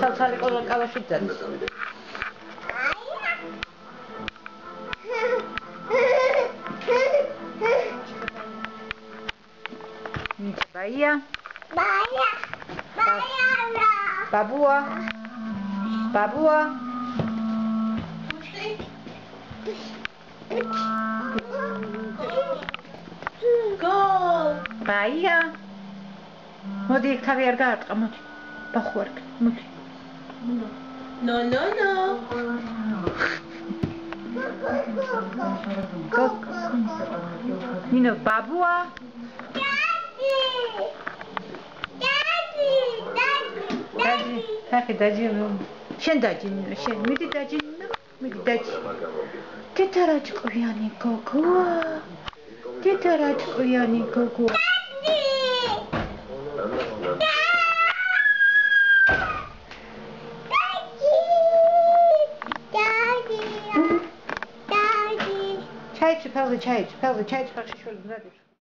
სალცალი ყველა კალაში დადის. ნიჩ ბაია. ბაია. ბაია. ბაბუა. ბაბუა. გო. ბაია. მოდი იქ თავი არ გაარტყა, მოდი. бахорк мути но но но как нина бабуа დაჯი ხახი დაჯი შენ დაჯი შენ. მიდი დაჯი მიდი დაჯი თეთრაჭყვიანი გოგოა? თეთრაჭყვიანი გოგოა? Czy pełny czaj, czy pełny czaj, proszę.